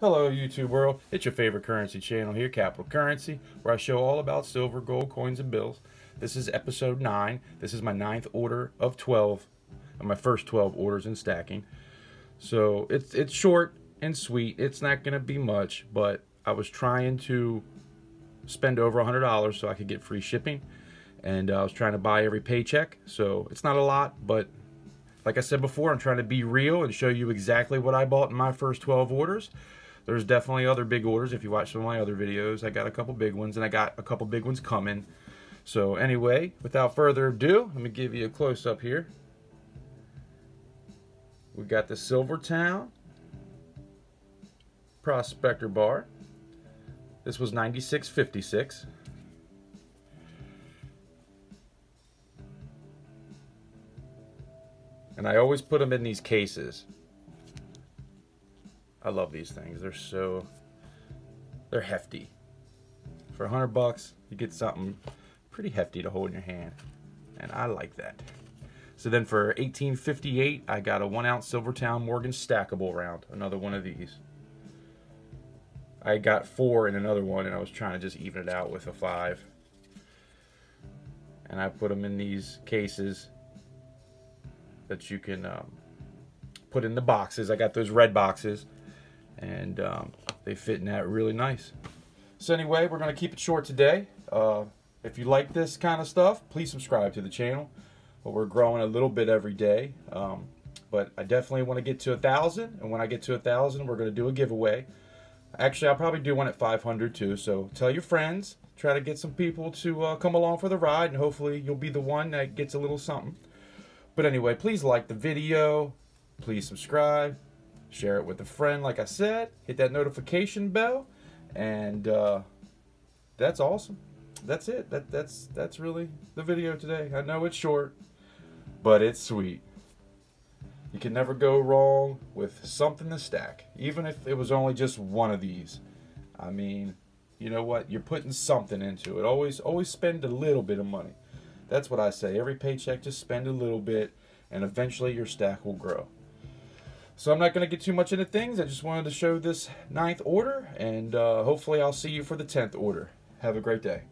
Hello YouTube world, it's your favorite currency channel here, Capital Currency, where I show all about silver, gold, coins, and bills. This is episode 9. This is my ninth order of 12, of my first 12 orders in stacking. So it's, it's short and sweet. It's not going to be much, but I was trying to spend over $100 so I could get free shipping. And uh, I was trying to buy every paycheck, so it's not a lot, but like I said before, I'm trying to be real and show you exactly what I bought in my first 12 orders. There's definitely other big orders. If you watch some of my other videos, I got a couple big ones, and I got a couple big ones coming. So anyway, without further ado, let me give you a close-up here. We got the SilverTowne Prospector Bar. This was 96.56. And I always put them in these cases. I love these things. They're so, they're hefty. For a hundred bucks, you get something pretty hefty to hold in your hand. And I like that. So then for 1858, I got a one ounce SilverTowne Morgan stackable round. Another one of these. I got four in another one and I was trying to just even it out with a five. And I put them in these cases that you can um, put in the boxes. I got those red boxes and um, they fit in that really nice. So anyway, we're going to keep it short today. Uh, if you like this kind of stuff, please subscribe to the channel. But we're growing a little bit every day. Um, but I definitely want to get to a thousand, and when I get to a thousand, we're going to do a giveaway. Actually, I'll probably do one at 500 too. So tell your friends, try to get some people to uh, come along for the ride, and hopefully you'll be the one that gets a little something. But anyway, please like the video, please subscribe, share it with a friend like I said, hit that notification bell, and uh, that's awesome. That's it. That that's that's really the video today. I know it's short, but it's sweet. You can never go wrong with something to stack, even if it was only just one of these. I mean, you know what? You're putting something into it. Always always spend a little bit of money. That's what I say. Every paycheck, just spend a little bit, and eventually your stack will grow. So I'm not going to get too much into things. I just wanted to show this ninth order, and uh, hopefully I'll see you for the 10th order. Have a great day.